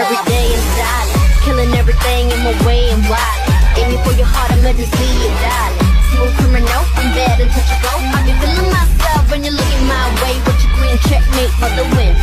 Every day I'm silent, killing everything in my way and wild. Aiming for your heart, I'm letting see it, darling. Smooth criminal, I'm bad and touchable. I be feeling myself when you're looking my way. What you queen checkmate for the win.